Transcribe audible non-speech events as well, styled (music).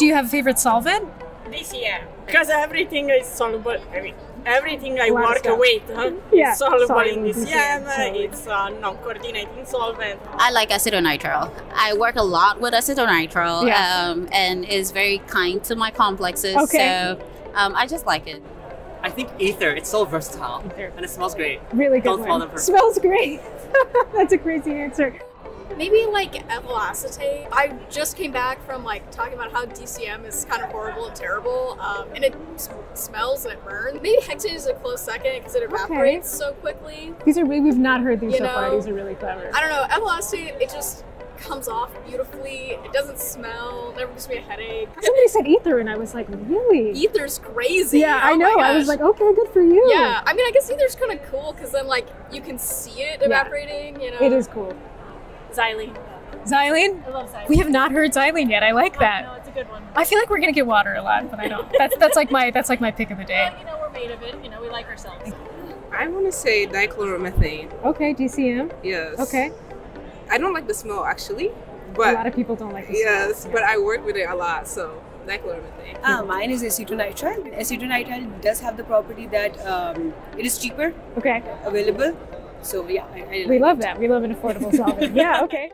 Do you have a favorite solvent? DCM. Because everything is soluble. I mean, everything I lot of work stuff. with huh, Yeah, is soluble solid in in DCM. DCM. It's a non-coordinating solvent. I like acetonitrile. I work a lot with acetonitrile Yeah. um, and is very kind to my complexes. Okay. So um, I just like it. I think ether. It's so versatile Ether. and it smells great. Really good Don't one. smell them first. Smells great. (laughs) That's a crazy answer. Maybe like ethyl acetate. I just came back from like talking about how DCM is kind of horrible and terrible, um, and it smells and it burns. Maybe hexane is a close second because it evaporates so quickly. These are we- we've not heard these You so far. These are really clever. I don't know. Ethyl acetate, it just comes off beautifully. It doesn't smell. Never gives me a headache. Somebody said ether, and I was like, really? Ether's crazy. Yeah, I Oh my know. I was like, okay, good for you. Yeah, I mean, I guess ether's kind of cool because then like you can see it Yeah. evaporating. You know, It is cool. Xylene. Xylene? I love Xylene. We have not heard xylene yet. I like that. No, it's a good one. I feel like we're gonna get water a lot, but I don't. That's that's like my that's like my pick of the day. But, you know, we're made of it. You know, we like ourselves. I want to say dichloromethane. Okay, DCM. Yes. Okay. I don't like the smell actually, but a lot of people don't like this. yes, but I work with it a lot, so dichloromethane. Ah, mine is acetonitrile. Acetonitrile does have the property that um, it is cheaper Okay. available. So yeah, I, I We love that. We love an affordable (laughs) solvent. yeah. Okay.